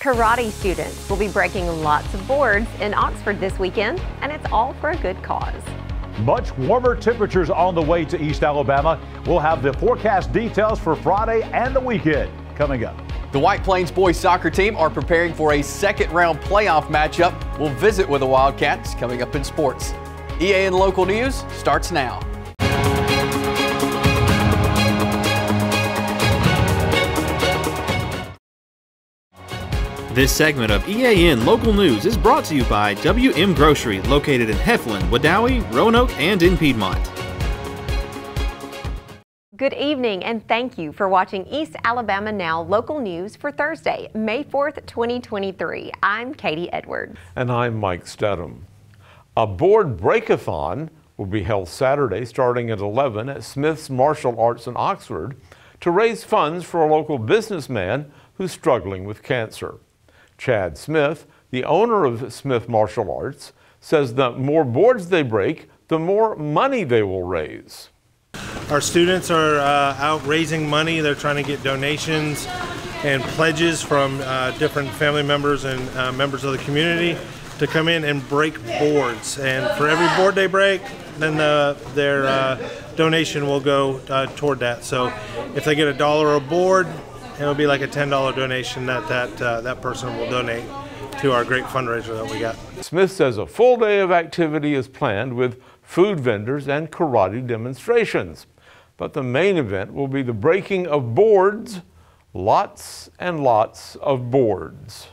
Karate students will be breaking lots of boards in Oxford this weekend, and it's all for a good cause. Much warmer temperatures on the way to East Alabama. We'll have the forecast details for Friday and the weekend coming up. The White Plains boys soccer team are preparing for a second round playoff matchup. We'll visit with the Wildcats coming up in sports. EAN local news starts now. This segment of EAN Local News is brought to you by WM Grocery, located in Heflin, Wedowee, Roanoke, and in Piedmont. Good evening and thank you for watching East Alabama Now local news for Thursday, May 4th, 2023. I'm Katie Edwards. And I'm Mike Stedham. A board breakathon will be held Saturday starting at 11 at Smith's Martial Arts in Oxford to raise funds for a local businessman who's struggling with cancer. Chad Smith, the owner of Smith Martial Arts, says the more boards they break, the more money they will raise. Our students are uh, out raising money. They're trying to get donations and pledges from uh, different family members and uh, members of the community to come in and break boards. And for every board they break, then the, their uh, donation will go uh, toward that. So if they get a dollar a board, it'll be like a $10 donation that that, uh, that person will donate to our great fundraiser that we got. Smith says a full day of activity is planned with food vendors and karate demonstrations. But the main event will be the breaking of boards, lots and lots of boards.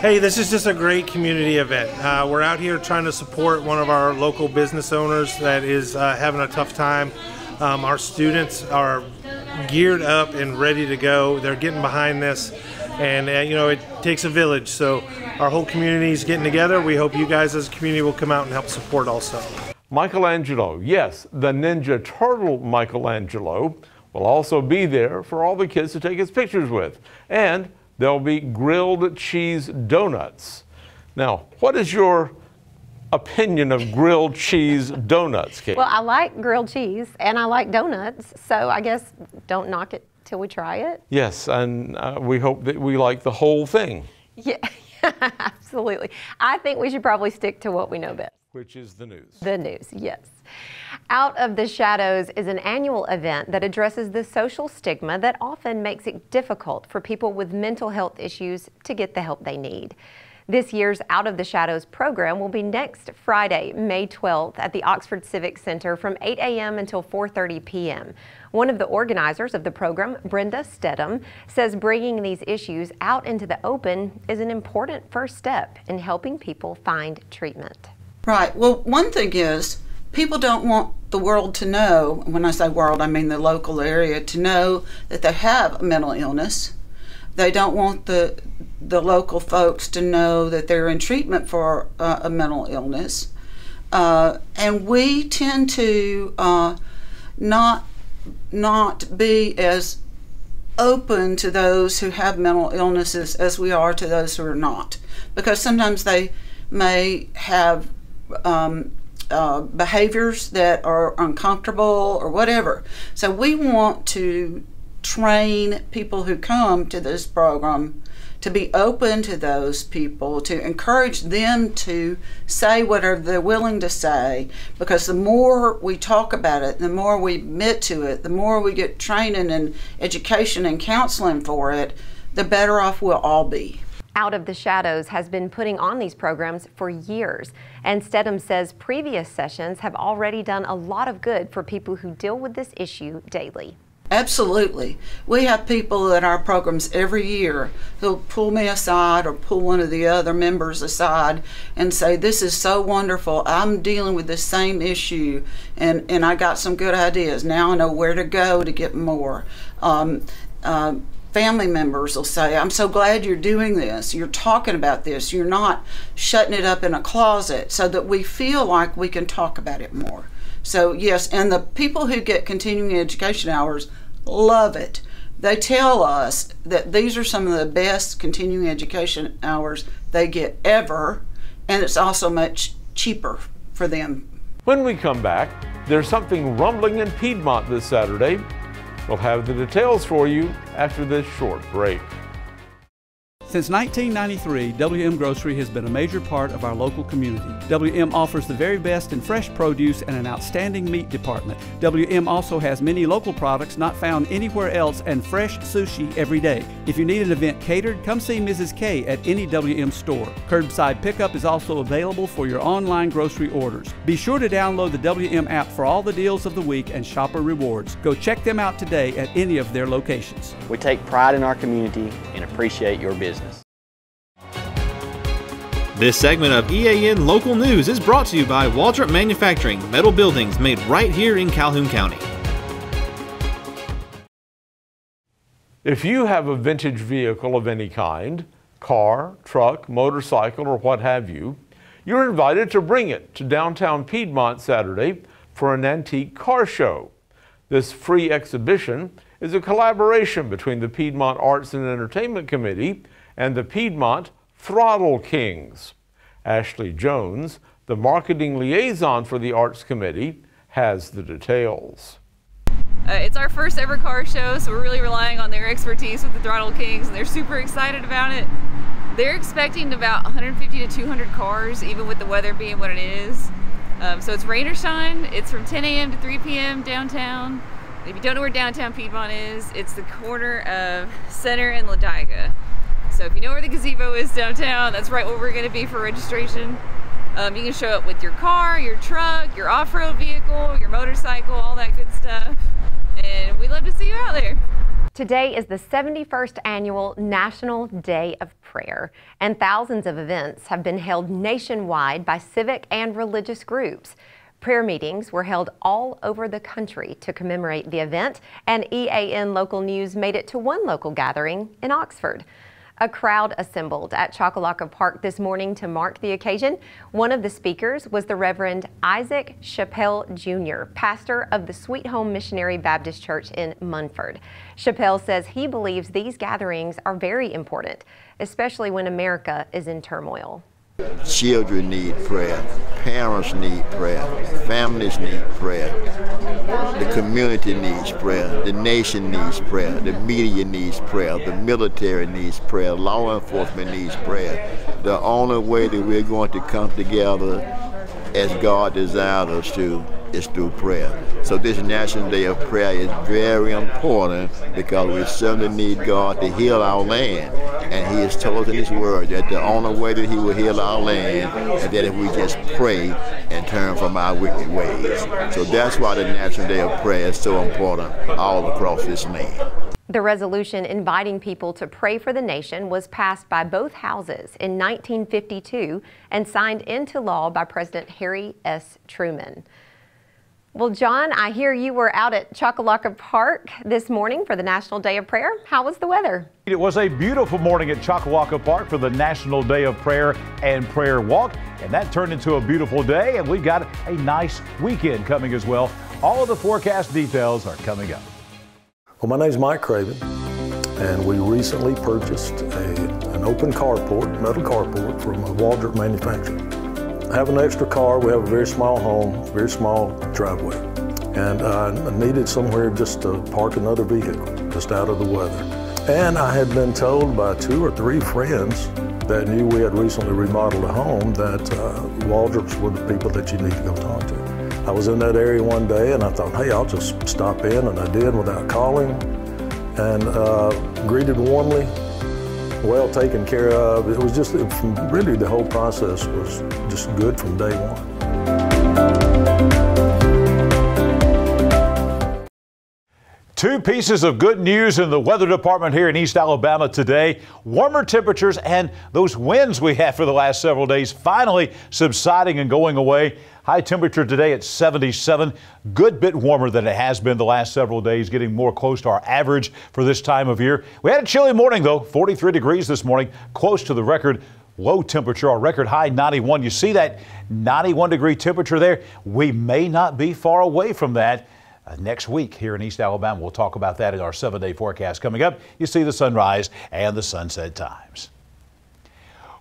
Hey, this is just a great community event. Uh, we're out here trying to support one of our local business owners that is uh, having a tough time. Um, our students are geared up and ready to go. They're getting behind this, and uh, you know it takes a village. So our whole community is getting together. We hope you guys as a community will come out and help support also. Michelangelo, yes, the Ninja Turtle Michelangelo, will also be there for all the kids to take his pictures with. And there'll be grilled cheese donuts. Now, what is your opinion of grilled cheese donuts, Kate? Well, I like grilled cheese and I like donuts, so I guess don't knock it till we try it. Yes, and uh, we hope that we like the whole thing. Yeah, absolutely. I think we should probably stick to what we know best. Which is the news. The news, yes. Out of the Shadows is an annual event that addresses the social stigma that often makes it difficult for people with mental health issues to get the help they need. This year's Out of the Shadows program will be next Friday, May 12th at the Oxford Civic Center from 8 a.m. until 4.30 p.m. One of the organizers of the program, Brenda Stedham, says bringing these issues out into the open is an important first step in helping people find treatment. Right. Well, one thing is people don't want the world to know, when I say world, I mean the local area, to know that they have a mental illness. They don't want the the local folks to know that they're in treatment for uh, a mental illness. Uh, and we tend to uh, not not be as open to those who have mental illnesses as we are to those who are not, because sometimes they may have um, uh, behaviors that are uncomfortable or whatever. So we want to train people who come to this program to be open to those people, to encourage them to say whatever they're willing to say, because the more we talk about it, the more we admit to it, the more we get training and education and counseling for it, the better off we'll all be. Out of the Shadows has been putting on these programs for years, and Stedham says previous sessions have already done a lot of good for people who deal with this issue daily. Absolutely. We have people at our programs every year who'll pull me aside or pull one of the other members aside and say, This is so wonderful. I'm dealing with the same issue and, and I got some good ideas. Now I know where to go to get more. Um, uh, family members will say, I'm so glad you're doing this. You're talking about this. You're not shutting it up in a closet so that we feel like we can talk about it more. So, yes, and the people who get continuing education hours love it. They tell us that these are some of the best continuing education hours they get ever, and it's also much cheaper for them. When we come back, there's something rumbling in Piedmont this Saturday. We'll have the details for you after this short break. Since 1993, WM Grocery has been a major part of our local community. WM offers the very best in fresh produce and an outstanding meat department. WM also has many local products not found anywhere else and fresh sushi every day. If you need an event catered, come see Mrs. K at any WM store. Curbside pickup is also available for your online grocery orders. Be sure to download the WM app for all the deals of the week and shopper rewards. Go check them out today at any of their locations. We take pride in our community and appreciate your business. This segment of EAN Local News is brought to you by Waldrop Manufacturing, metal buildings made right here in Calhoun County. If you have a vintage vehicle of any kind, car, truck, motorcycle, or what have you, you're invited to bring it to downtown Piedmont Saturday for an antique car show. This free exhibition is a collaboration between the Piedmont Arts and Entertainment Committee and the Piedmont Throttle Kings. Ashley Jones, the marketing liaison for the Arts Committee, has the details. Uh, it's our first ever car show, so we're really relying on their expertise with the Throttle Kings, and they're super excited about it. They're expecting about 150 to 200 cars, even with the weather being what it is. Um, so it's rain or shine. It's from 10 a.m. to 3 p.m. downtown. If you don't know where downtown Piedmont is, it's the corner of Center and Ladiga. So if you know where the gazebo is downtown, that's right where we're going to be for registration. Um, you can show up with your car, your truck, your off-road vehicle, your motorcycle, all that good stuff. And we'd love to see you out there. Today is the 71st annual National Day of Prayer, and thousands of events have been held nationwide by civic and religious groups. Prayer meetings were held all over the country to commemorate the event, and EAN Local News made it to one local gathering in Oxford. A crowd assembled at Choccolocco Park this morning to mark the occasion. One of the speakers was the Reverend Isaac Chappelle Jr., pastor of the Sweet Home Missionary Baptist Church in Munford. Chappelle says he believes these gatherings are very important, especially when America is in turmoil. Children need prayer, parents need prayer, families need prayer, the community needs prayer, the nation needs prayer, the media needs prayer, the military needs prayer, law enforcement needs prayer. The only way that we're going to come together as God desires us to is through prayer. So this National Day of Prayer is very important because we certainly need God to heal our land. And He has told us in His Word that the only way that He will heal our land is that if we just pray and turn from our wicked ways. So that's why the National Day of Prayer is so important all across this land. The resolution inviting people to pray for the nation was passed by both houses in 1952 and signed into law by President Harry S. Truman. Well, John, I hear you were out at Choccolocco Park this morning for the National Day of Prayer. How was the weather? It was a beautiful morning at Choccolocco Park for the National Day of Prayer and Prayer Walk, and that turned into a beautiful day, and we've got a nice weekend coming as well. All of the forecast details are coming up. Well, my name is Mike Craven, and we recently purchased a, an open carport, metal carport from a Waldrop manufacturer. Have an extra car. We have a very small home, very small driveway. And I needed somewhere just to park another vehicle, just out of the weather. And I had been told by two or three friends that knew we had recently remodeled a home that uh, Waldrops were the people that you need to go talk to. I was in that area one day and I thought, hey, I'll just stop in, and I did without calling, and uh, greeted warmly, well taken care of. It was just, really the whole process was just good from day one. Two pieces of good news in the weather department here in East Alabama today. Warmer temperatures and those winds we had for the last several days finally subsiding and going away. High temperature today at 77, good bit warmer than it has been the last several days, getting more close to our average for this time of year. We had a chilly morning though, 43 degrees this morning, close to the record low temperature, our record high 91. You see that 91 degree temperature there? We may not be far away from that. Uh, next week here in East Alabama. We'll talk about that in our seven day forecast. Coming up, you see the sunrise and the sunset times.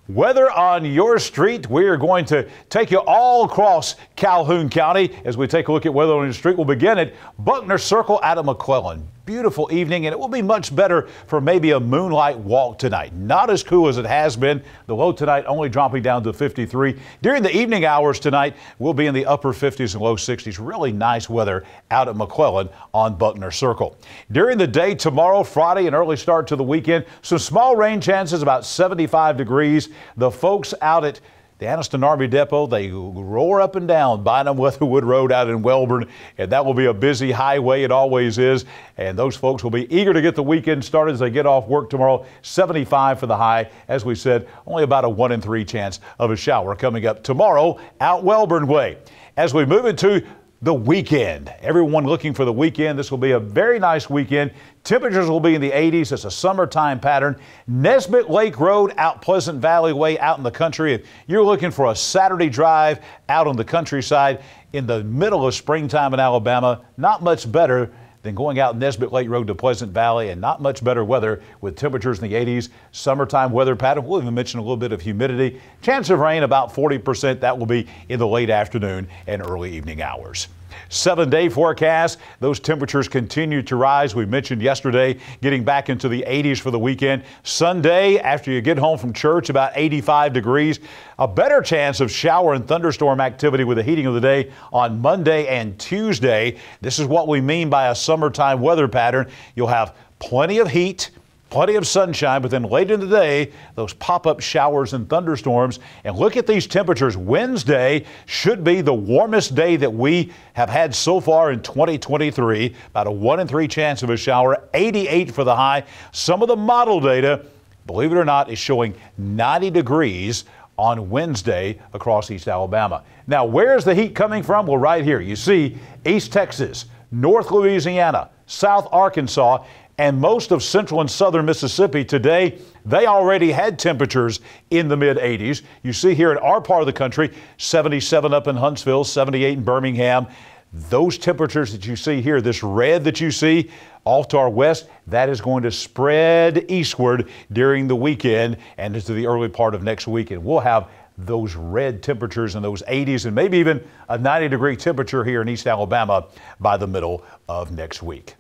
Weather on your street. We are going to take you all across Calhoun County as we take a look at weather on your street. We'll begin at Buckner Circle out of McClellan. Beautiful evening, and it will be much better for maybe a moonlight walk tonight. Not as cool as it has been. The low tonight only dropping down to 53. During the evening hours tonight, we'll be in the upper 50s and low 60s. Really nice weather out at McClellan on Buckner Circle. During the day tomorrow, Friday, an early start to the weekend, some small rain chances, about 75 degrees. The folks out at the Anniston Army Depot, they roar up and down Bynum Leatherwood Road out in Wellborn, and that will be a busy highway. It always is. And those folks will be eager to get the weekend started as they get off work tomorrow. 75 for the high. As we said, only about a 1 in 3 chance of a shower coming up tomorrow out Wellborn way. As we move into the weekend. Everyone looking for the weekend. This will be a very nice weekend. Temperatures will be in the 80s. It's a summertime pattern. Nesbitt Lake Road out Pleasant Valley Way out in the country. If you're looking for a Saturday drive out on the countryside in the middle of springtime in Alabama, not much better than going out Nesbitt Lake Road to Pleasant Valley and not much better weather with temperatures in the 80s. Summertime weather pattern. We'll even mention a little bit of humidity. Chance of rain about 40%. That will be in the late afternoon and early evening hours. Seven day forecast. Those temperatures continue to rise. We mentioned yesterday getting back into the 80s for the weekend. Sunday, after you get home from church, about 85 degrees. A better chance of shower and thunderstorm activity with the heating of the day on Monday and Tuesday. This is what we mean by a summertime weather pattern. You'll have plenty of heat Plenty of sunshine, but then late in the day, those pop up showers and thunderstorms. And look at these temperatures. Wednesday should be the warmest day that we have had so far in 2023. About a 1 in 3 chance of a shower, 88 for the high. Some of the model data, believe it or not, is showing 90 degrees on Wednesday across East Alabama. Now, where's the heat coming from? Well, right here. You see East Texas, North Louisiana, South Arkansas, and most of central and southern Mississippi today, they already had temperatures in the mid 80s. You see here in our part of the country, 77 up in Huntsville, 78 in Birmingham. Those temperatures that you see here, this red that you see off to our west, that is going to spread eastward during the weekend and into the early part of next week. And we'll have those red temperatures in those 80s and maybe even a 90 degree temperature here in East Alabama by the middle of next week.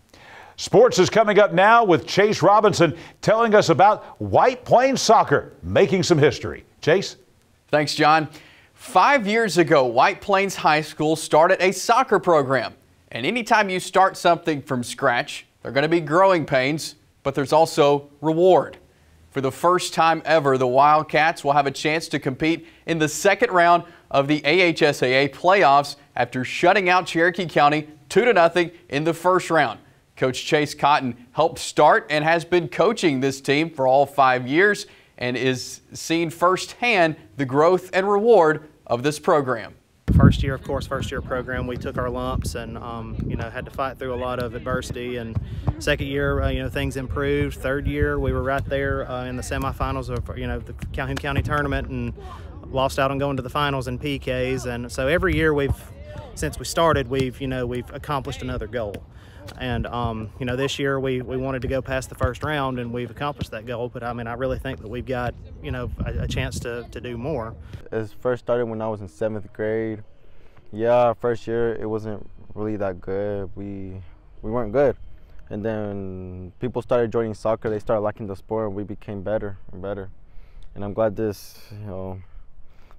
Sports is coming up now with Chase Robinson telling us about White Plains soccer making some history. Chase? Thanks, John. Five years ago, White Plains High School started a soccer program. And anytime you start something from scratch, there are going to be growing pains, but there's also reward. For the first time ever, the Wildcats will have a chance to compete in the second round of the AHSAA playoffs after shutting out Cherokee County 2 0 in the first round. Coach Chase Cotton helped start and has been coaching this team for all five years and is seeing firsthand the growth and reward of this program. First year, of course, first year program, we took our lumps and um, you know had to fight through a lot of adversity. And second year, uh, you know things improved. Third year, we were right there uh, in the semifinals of you know the Calhoun County tournament and lost out on going to the finals in PKs. And so every year we've since we started, we've you know we've accomplished another goal. And, um, you know, this year we, we wanted to go past the first round and we've accomplished that goal. But I mean, I really think that we've got, you know, a, a chance to, to do more. It first started when I was in seventh grade. Yeah, first year it wasn't really that good. We, we weren't good. And then people started joining soccer. They started liking the sport and we became better and better. And I'm glad this, you know,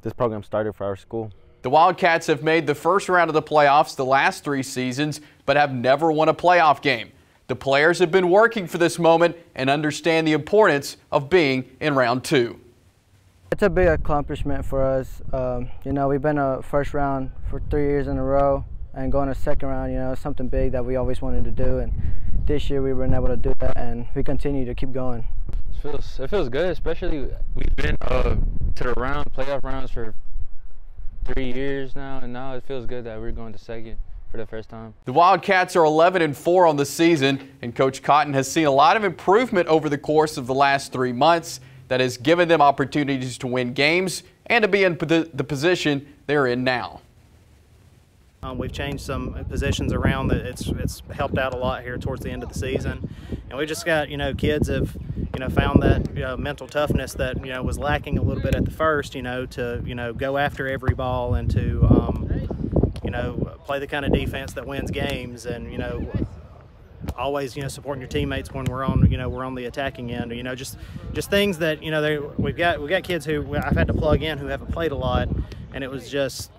this program started for our school. The Wildcats have made the first round of the playoffs the last three seasons, but have never won a playoff game. The players have been working for this moment and understand the importance of being in round two. It's a big accomplishment for us. Um, you know, we've been a first round for three years in a row, and going to second round, you know, something big that we always wanted to do. And this year we've been able to do that, and we continue to keep going. It feels it feels good, especially we've been uh, to the round playoff rounds for three years now, and now it feels good that we're going to second for the first time. The Wildcats are 11 and 4 on the season, and Coach Cotton has seen a lot of improvement over the course of the last three months that has given them opportunities to win games and to be in the position they're in now. Um, we've changed some positions around that it's it's helped out a lot here towards the end of the season, and we just got you know kids have you know found that you know, mental toughness that you know was lacking a little bit at the first, you know to you know go after every ball and to um, you know play the kind of defense that wins games, and you know always you know supporting your teammates when we're on you know we're on the attacking end. You know just just things that you know they, we've got we've got kids who I've had to plug in who haven't played a lot, and it was just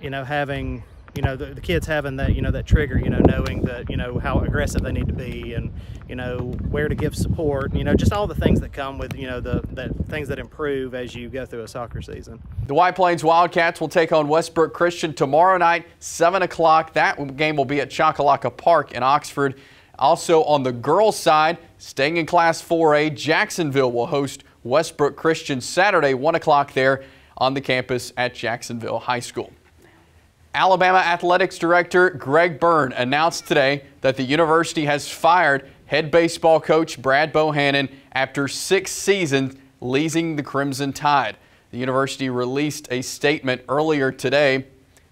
you know having you know the, the, kids having that you know that trigger you know knowing that you know how aggressive they need to be and you know where to give support you know just all the things that come with you know the that things that improve as you go through a soccer season. The white plains wildcats will take on westbrook christian tomorrow night 7 o'clock. That game will be at choccolocco park in oxford. Also on the girls side staying in class 4a jacksonville will host westbrook christian saturday 1 o'clock there on the campus at jacksonville high school Alabama Athletics Director Greg Byrne announced today that the university has fired head baseball coach Brad Bohannon after six seasons leading the Crimson Tide. The university released a statement earlier today.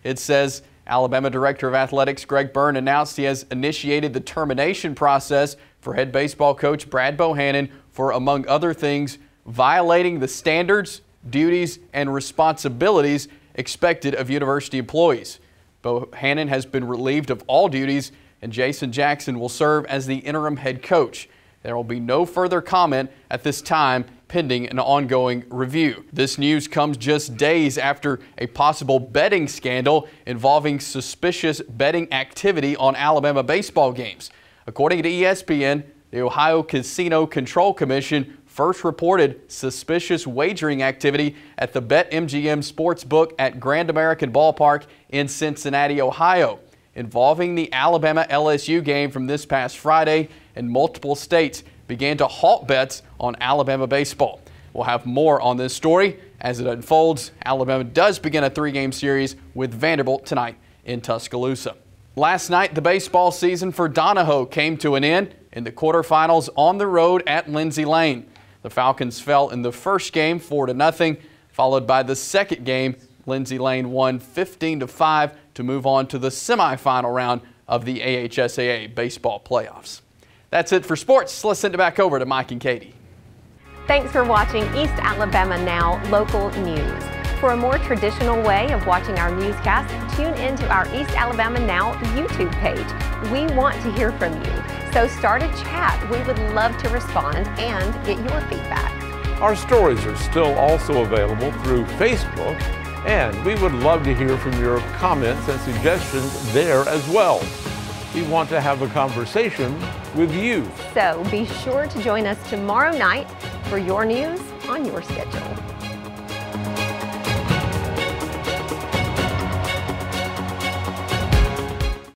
It says Alabama Director of Athletics Greg Byrne announced he has initiated the termination process for head baseball coach Brad Bohannon for, among other things, violating the standards, duties, and responsibilities expected of university employees. Bohannon has been relieved of all duties, and Jason Jackson will serve as the interim head coach. There will be no further comment at this time pending an ongoing review. This news comes just days after a possible betting scandal involving suspicious betting activity on Alabama baseball games. According to ESPN, the Ohio Casino Control Commission first reported suspicious wagering activity at the BetMGM Sportsbook at Grand American Ballpark in Cincinnati, Ohio, involving the Alabama LSU game from this past Friday, and multiple states began to halt bets on Alabama baseball. We'll have more on this story as it unfolds. Alabama does begin a three game series with Vanderbilt tonight in Tuscaloosa. Last night, the baseball season for Donoho came to an end in the quarterfinals on the road at Lindsay Lane. The Falcons fell in the first game 4 to nothing, followed by the second game. Lindsay Lane won 15 to 5 to move on to the semifinal round of the AHSAA baseball playoffs. That's it for sports. Let's send it back over to Mike and Katie. Thanks for watching East Alabama Now local news. For a more traditional way of watching our newscast, tune into our East Alabama Now YouTube page. We want to hear from you. So start a chat. We would love to respond and get your feedback. Our stories are still also available through Facebook, and we would love to hear from your comments and suggestions there as well. We want to have a conversation with you. So be sure to join us tomorrow night for your news on your schedule.